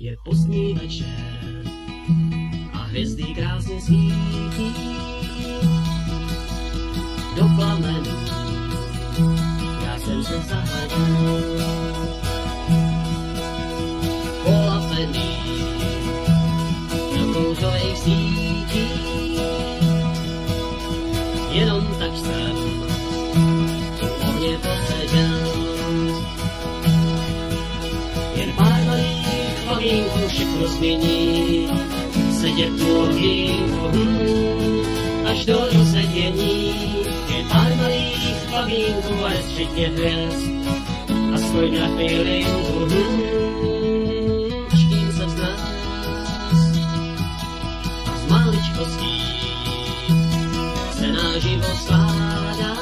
Je pozdní večer a hvězdy krásně svítí do plamenů. Já jsem se zahleděl polapený do kouřových sítí. Jenom tak jsem tu ohně poseděl. Mamínků všechno změní. Sedět tu ohýnku, hm, až do rozedění. Jen pár malých mamínků a nestřetně hvězd. Aspoň na chvilinku, hm, až tím se vznás. A z maličkostí se náš život skládá.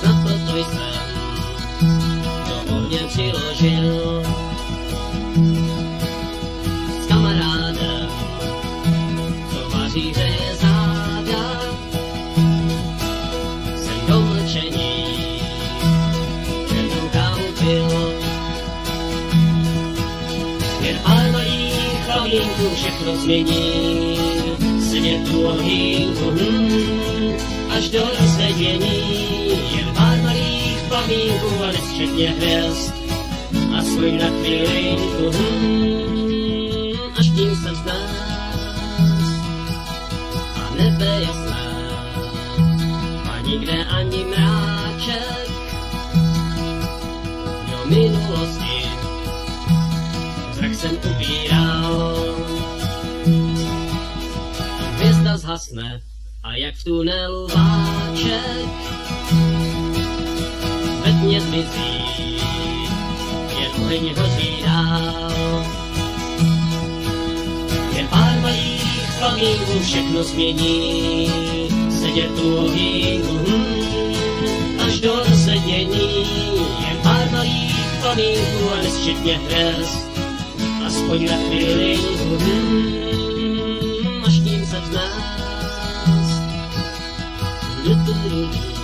Snad proto ohně přiložil s kamarádem, co vaří hřeje záda. Jsem do mlčení, černou kávu pil. Jen pár všechno změní, sedět tu ohýnku, hm, až do rozsedění. Jen pár malých plamínků a nesčetně hvězd, aspoň na chvilinku, hm, až tím se vzdás. A nebe jasné, a nikde ani mráček, do minulosti zrak jsem ubíral. Hvězda zhasne a jak v tunelu váček ve tmě zmizí, oheň hoří dál. Jen pár malých plamínků všechno změní, sedět tu ohýnku, hm, až do rozsednění. Jen pár malých plamínků a nesčetně hvězd, aspoň na chvilinku, hm, až tím se vznás. Du, du, du, du.